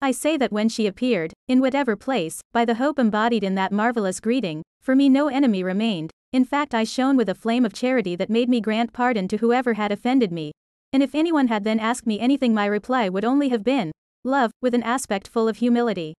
I say that when she appeared, in whatever place, by the hope embodied in that marvelous greeting, for me no enemy remained, in fact I shone with a flame of charity that made me grant pardon to whoever had offended me. And if anyone had then asked me anything my reply would only have been, love, with an aspect full of humility.